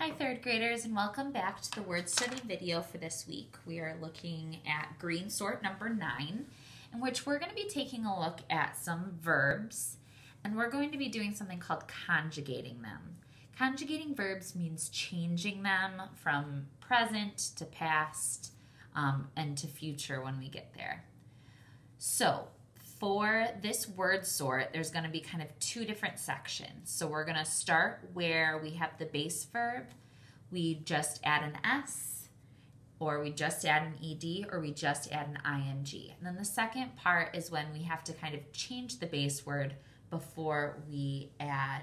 Hi third graders and welcome back to the word study video for this week. We are looking at green sort number nine in which we're going to be taking a look at some verbs and we're going to be doing something called conjugating them. Conjugating verbs means changing them from present to past um, and to future when we get there. So for this word sort, there's going to be kind of two different sections. So we're going to start where we have the base verb, we just add an S, or we just add an ED, or we just add an ING. And then the second part is when we have to kind of change the base word before we add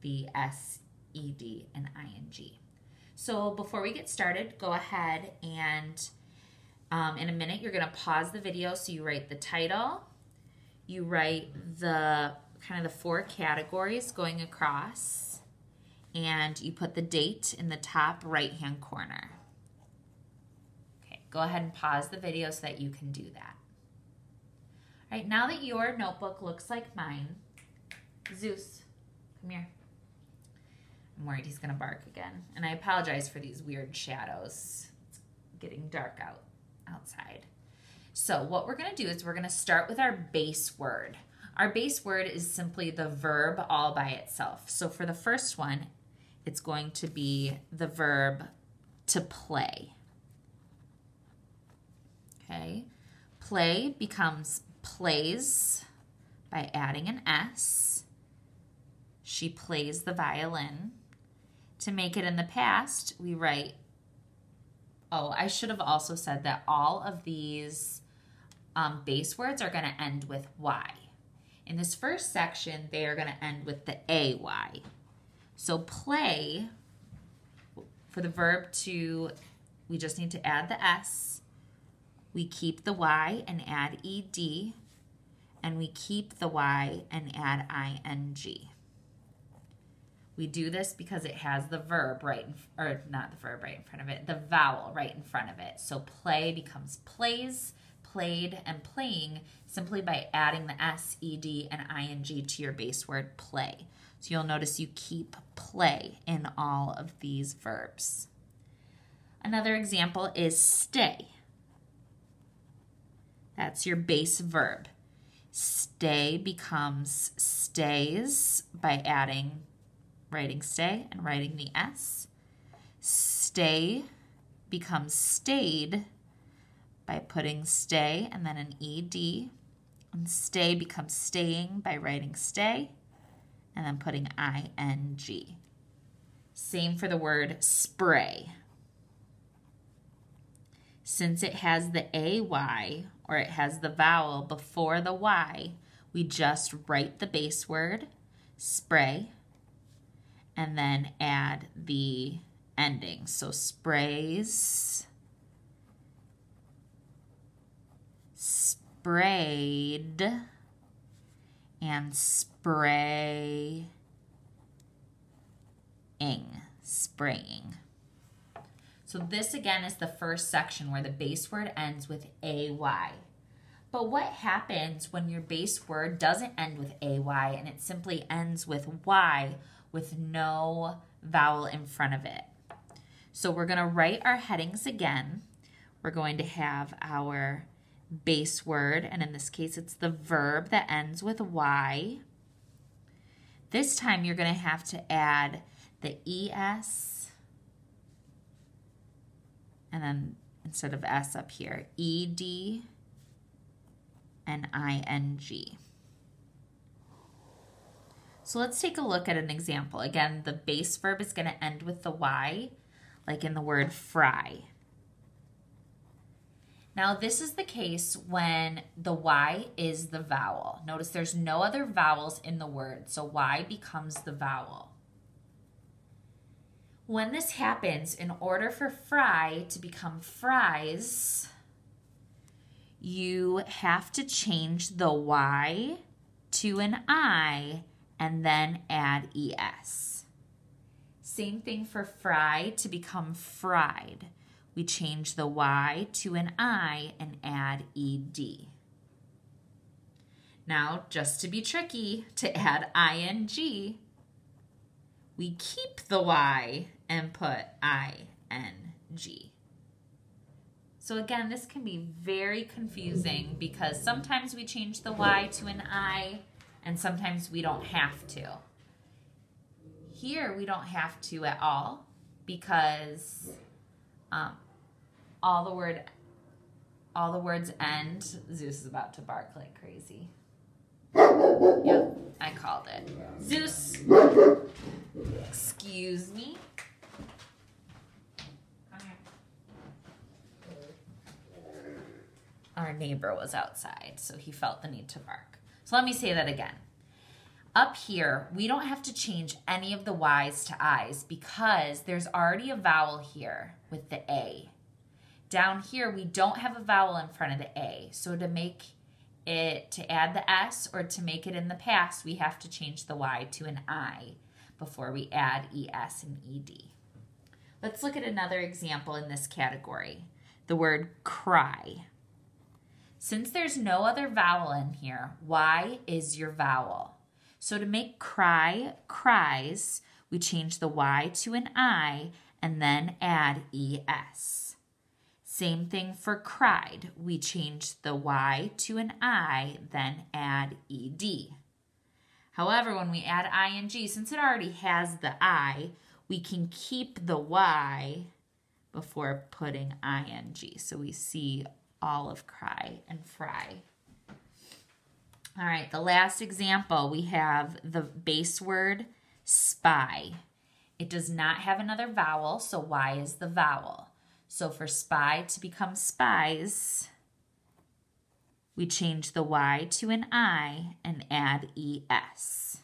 the S, ED, and ING. So before we get started, go ahead and um, in a minute, you're going to pause the video so you write the title, you write the kind of the four categories going across and you put the date in the top right hand corner. Okay, go ahead and pause the video so that you can do that. All right, now that your notebook looks like mine, Zeus, come here. I'm worried he's gonna bark again. And I apologize for these weird shadows. It's getting dark out outside. So what we're going to do is we're going to start with our base word. Our base word is simply the verb all by itself. So for the first one, it's going to be the verb to play. Okay. Play becomes plays by adding an S. She plays the violin. To make it in the past, we write, oh, I should have also said that all of these um, base words are going to end with Y. In this first section, they are going to end with the AY. So play, for the verb to, we just need to add the S. We keep the Y and add ED. And we keep the Y and add ING. We do this because it has the verb right, in, or not the verb right in front of it, the vowel right in front of it. So play becomes plays played and playing simply by adding the S, ED, and ING to your base word play. So you'll notice you keep play in all of these verbs. Another example is stay. That's your base verb. Stay becomes stays by adding, writing stay and writing the S. Stay becomes stayed by putting stay and then an ed. And stay becomes staying by writing stay and then putting ing. Same for the word spray. Since it has the ay or it has the vowel before the y, we just write the base word, spray, and then add the ending. So sprays, sprayed and spray spraying, spraying. So this again is the first section where the base word ends with AY. But what happens when your base word doesn't end with AY and it simply ends with Y with no vowel in front of it? So we're going to write our headings again. We're going to have our base word, and in this case, it's the verb that ends with Y. This time, you're going to have to add the ES, and then instead of S up here, ED and ING. So let's take a look at an example. Again, the base verb is going to end with the Y, like in the word fry. Now, this is the case when the Y is the vowel. Notice there's no other vowels in the word, so Y becomes the vowel. When this happens, in order for fry to become fries, you have to change the Y to an I and then add ES. Same thing for fry to become fried we change the Y to an I and add ED. Now, just to be tricky, to add ING, we keep the Y and put ing. So again, this can be very confusing because sometimes we change the y to an i and sometimes we don't have to. Here we don't have to at all because um, all the word all the words end. Zeus is about to bark like crazy. Yep, I called it. Zeus, excuse me. Our neighbor was outside, so he felt the need to bark. So let me say that again. Up here, we don't have to change any of the Y's to I's because there's already a vowel here with the A. Down here, we don't have a vowel in front of the A. So to make it, to add the S or to make it in the past, we have to change the Y to an I before we add ES and ED. Let's look at another example in this category. The word cry. Since there's no other vowel in here, Y is your vowel. So to make cry, cries, we change the Y to an I and then add ES. Same thing for cried. We change the Y to an I, then add ED. However, when we add ing, since it already has the I, we can keep the Y before putting ing. So we see all of cry and fry. All right, the last example, we have the base word spy. It does not have another vowel, so Y is the vowel. So for spy to become spies, we change the Y to an I and add ES.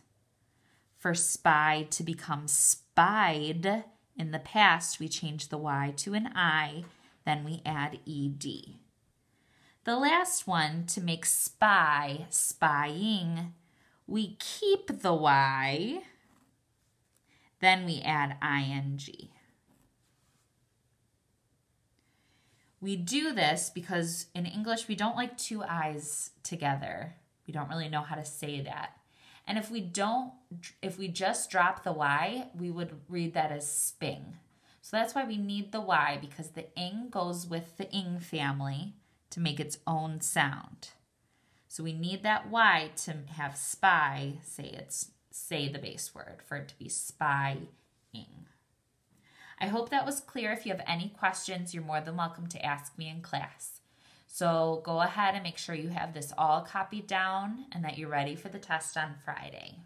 For spy to become spied, in the past we change the Y to an I, then we add ED. The last one, to make spy, spying, we keep the Y, then we add ing. We do this because in English we don't like two I's together. We don't really know how to say that. And if we don't, if we just drop the Y, we would read that as sping. So that's why we need the Y because the ing goes with the ing family to make its own sound. So we need that Y to have spy say it's say the base word for it to be spying. I hope that was clear. If you have any questions, you're more than welcome to ask me in class. So go ahead and make sure you have this all copied down and that you're ready for the test on Friday.